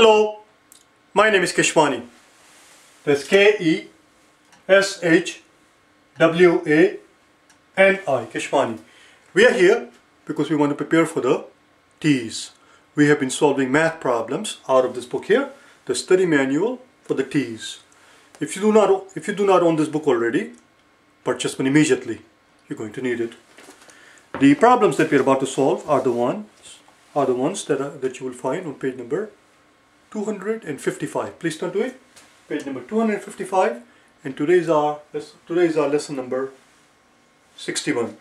Hello, my name is Keshwani. That's K-E-S-H-W-A-N-I, Keshwani. We are here because we want to prepare for the TEAS. We have been solving math problems out of this book here, the study manual for the TEAS. If you do not, if you do not own this book already, purchase one immediately. You're going to need it. The problems that we're about to solve are the ones are the ones that are, that you will find on page number 255. Please turn to it. Page number 255 and today's our today's our lesson number 61.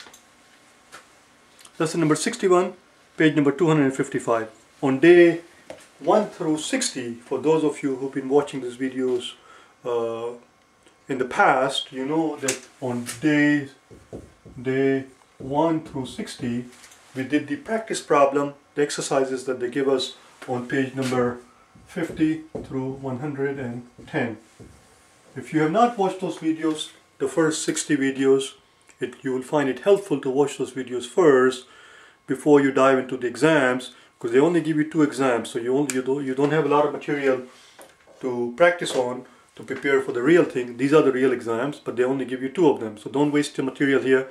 Lesson number 61, page number 255. On day 1 through 60, for those of you who've been watching these videos uh, in the past, you know that on day, day 1 through 60, we did the practice problem, the exercises that they give us on page number 50 through 110. If you have not watched those videos, the first 60 videos, it, you will find it helpful to watch those videos first before you dive into the exams because they only give you two exams so you, only, you, don't, you don't have a lot of material to practice on to prepare for the real thing. These are the real exams but they only give you two of them so don't waste your material here.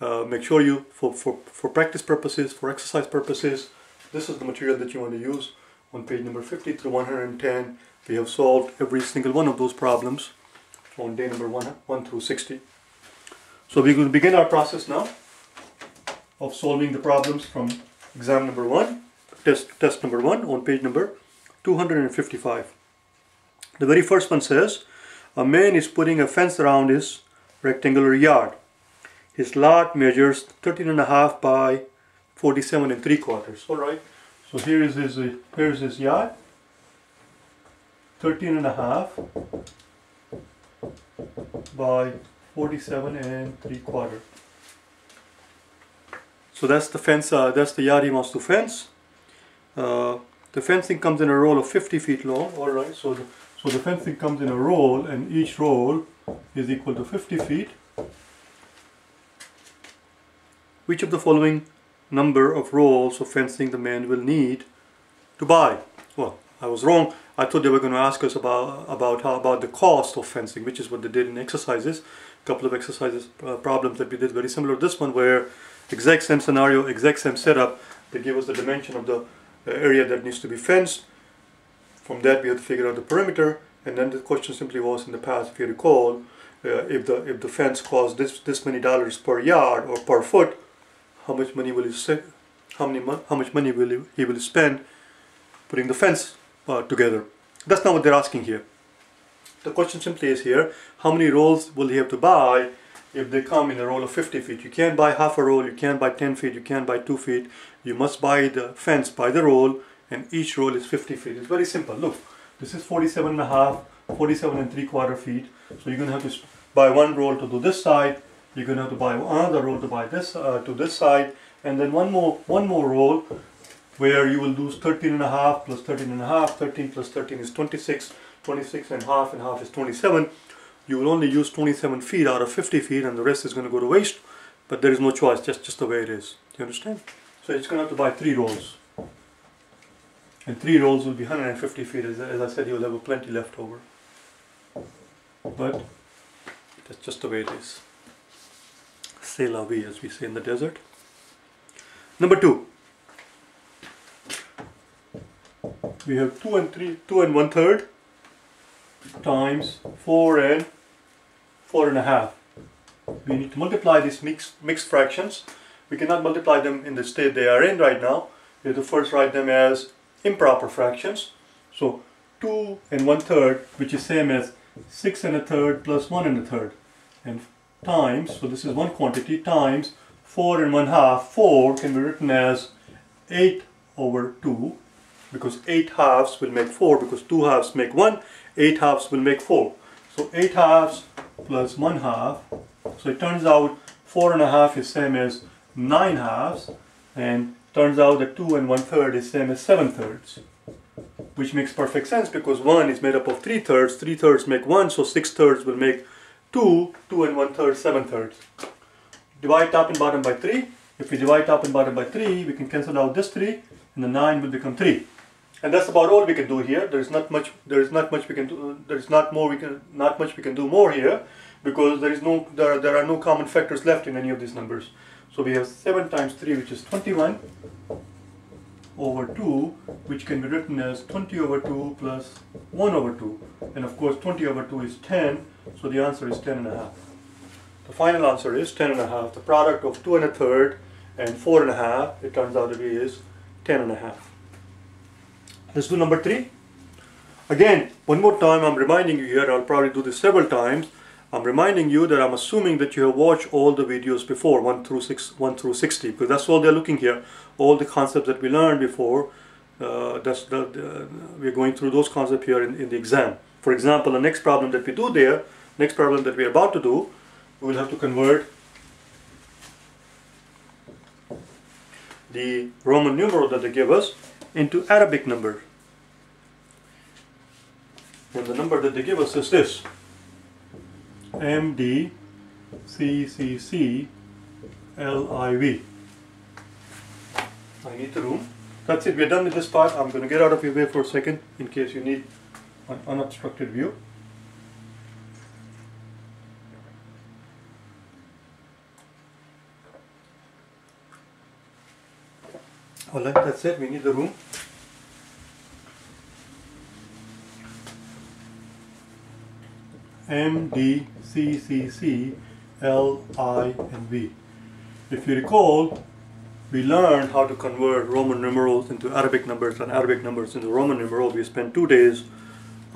Uh, make sure you, for, for, for practice purposes, for exercise purposes, this is the material that you want to use on page number 50 through 110 we have solved every single one of those problems on day number 1, 1 through 60. So we will begin our process now of solving the problems from exam number 1, test, test number 1 on page number 255. The very first one says, a man is putting a fence around his rectangular yard. His lot measures 13 and a half by 47 and 3 quarters. Alright, so here is his, uh, here's his yard. 13 and a half by 47 and 3 quarter. So that's the fence, uh, that's the yard he wants to fence. Uh, the fencing comes in a roll of 50 feet long, alright, so the, so the fencing comes in a roll and each roll is equal to 50 feet. Which of the following number of rolls of fencing the man will need to buy. Well, I was wrong. I thought they were going to ask us about about how about the cost of fencing, which is what they did in exercises. A couple of exercises uh, problems that we did very similar to this one, where exact same scenario, exact same setup. They give us the dimension of the area that needs to be fenced. From that, we have to figure out the perimeter, and then the question simply was in the past, if you recall, uh, if the if the fence costs this this many dollars per yard or per foot, how much money will he how many how much money will he, will spend putting the fence uh, together? That's not what they're asking here. The question simply is here how many rolls will he have to buy if they come in a roll of 50 feet? You can't buy half a roll you can't buy 10 feet you can't buy 2 feet. You must buy the fence by the roll and each roll is 50 feet. It's very simple. Look this is 47 and a half 47 and 3 quarter feet. So you're gonna have to buy one roll to do this side you're going to have to buy another roll to buy this uh, to this side. And then one more one more roll where you will lose 13 and a half plus 13 and a half 13 plus 13 is 26 26 and half and half is 27 you will only use 27 feet out of 50 feet and the rest is going to go to waste but there is no choice just just the way it is. Do you understand? So it's going to have to buy three rolls. And three rolls will be 150 feet as, as I said you'll have plenty left over. But that's just the way it is c'est la vie as we say in the desert. Number two, we have two and three, two and one third times four and four and a half. We need to multiply these mixed, mixed fractions. We cannot multiply them in the state they are in right now. We have to first write them as improper fractions. So 2 and 1 third, which is same as 6 and a third plus 1 and a third. And times, so this is one quantity, times 4 and 1 half. 4 can be written as 8 over 2 because 8 halves will make 4 because 2 halves make 1, 8 halves will make 4. So 8 halves plus 1 half, so it turns out 4 and a half is same as 9 halves and turns out that 2 and 1 third is same as 7 thirds which makes perfect sense because 1 is made up of 3 thirds, 3 thirds make 1 so 6 thirds will make 2, 2 and 1 third, 7 thirds. Divide top and bottom by 3. If we divide top and bottom by 3, we can cancel out this 3 and the 9 will become 3. and that's about all we can do here. There is not much. There is not much we can do. There is not more we can. Not much we can do more here, because there is no. There there are no common factors left in any of these numbers. So we have seven times three, which is twenty-one over 2 which can be written as 20 over 2 plus 1 over 2 and of course 20 over 2 is 10 so the answer is 10 and a half. The final answer is 10 and a half. The product of 2 and a third and 4 and a half it turns out to be is 10 and a half. Let's do number 3. Again one more time I'm reminding you here I'll probably do this several times I'm reminding you that I'm assuming that you have watched all the videos before 1 through 6 1 through 60 because that's all they're looking here all the concepts that we learned before uh, that's the, we're going through those concepts here in, in the exam for example the next problem that we do there next problem that we're about to do we will have to convert the Roman numeral that they give us into Arabic number and the number that they give us is this MD CCC LIV. I need the room. That's it, we're done with this part. I'm going to get out of your way for a second in case you need an unobstructed view. Alright, that's it, we need the room. M, D, C, C, C, L, I, and V. If you recall, we learned how to convert Roman numerals into Arabic numbers and Arabic numbers into Roman numerals. We spent two days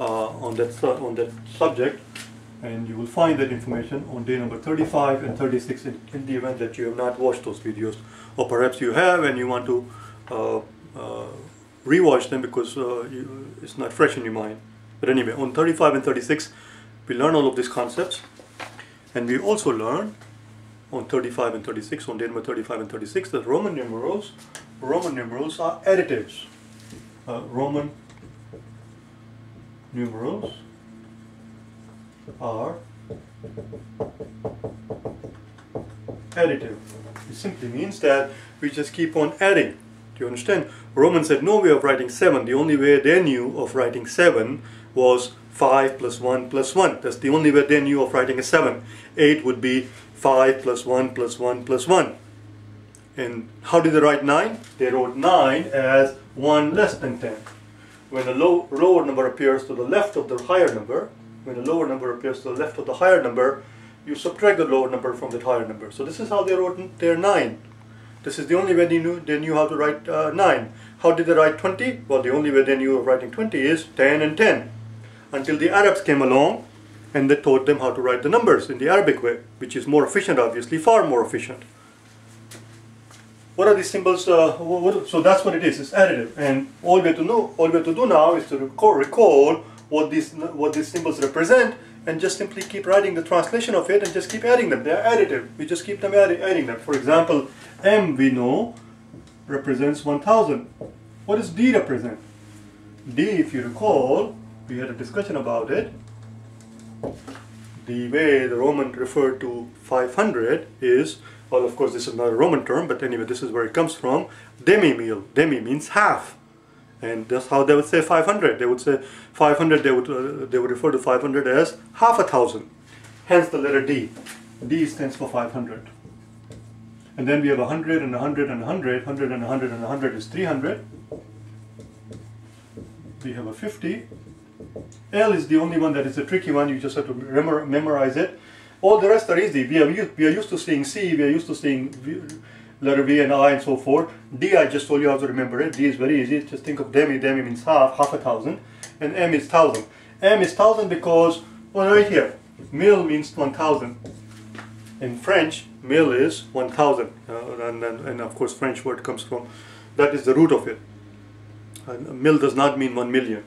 on, that on that subject and you will find that information on day number 35 and 36 in, in the event that you have not watched those videos or perhaps you have and you want to uh, uh, rewatch them because uh, you, it's not fresh in your mind. But anyway, on 35 and 36 we learn all of these concepts and we also learn on 35 and 36, on day number 35 and 36, that Roman numerals, Roman numerals are additives. Uh, Roman numerals are additive. It simply means that we just keep on adding. Do you understand? Romans had no way of writing 7. The only way they knew of writing 7 was 5 plus 1 plus 1. That's the only way they knew of writing a 7. 8 would be 5 plus 1 plus 1 plus 1. And how did they write 9? They wrote 9 as 1 less than 10. When a low, lower number appears to the left of the higher number, when a lower number appears to the left of the higher number, you subtract the lower number from the higher number. So this is how they wrote their 9. This is the only way they knew, they knew how to write uh, 9. How did they write 20? Well, the only way they knew of writing 20 is 10 and 10 until the Arabs came along and they taught them how to write the numbers in the Arabic way, which is more efficient, obviously, far more efficient. What are these symbols? Uh, what, so that's what it is. It's additive, and all we have to know, all we have to do now is to recall, recall what these what these symbols represent, and just simply keep writing the translation of it, and just keep adding them. They are additive. We just keep them adding, adding them. For example, M we know represents 1,000. What does D represent? D, if you recall, we had a discussion about it. The way the Roman referred to 500 is, well, of course, this is not a Roman term, but anyway, this is where it comes from. Demi mille. Demi means half. And that's how they would say 500. They would say 500, they would, uh, they would refer to 500 as half a thousand. Hence the letter D. D stands for 500. And then we have 100 and 100 and 100. 100 and 100 and 100 is 300. We have a 50 L is the only one that is a tricky one, you just have to memorize it. All the rest are easy. We are, we are used to seeing C, we are used to seeing v, letter V and I and so forth. D, I just told you how to remember it. D is very easy. Just think of demi. Demi means half, half a thousand. And M is thousand. M is thousand because, well, right here, mil means 1000. In French, mil is 1000. Uh, and, and, and of course, French word comes from, that is the root of it. And mille does not mean 1 million.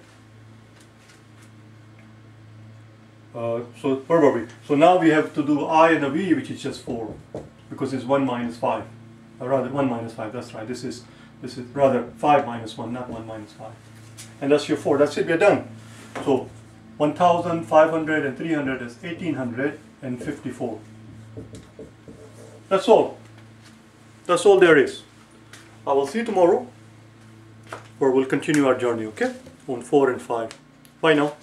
Uh, so where were we? So now we have to do i and a v, which is just 4, because it's 1 minus 5. Or rather, 1 minus 5, that's right. This is, this is rather 5 minus 1, not 1 minus 5. And that's your 4. That's it, we're done. So 1,500 and 300 is 1,854. That's all. That's all there is. I will see you tomorrow. or we'll continue our journey, okay? On 4 and 5. Bye now.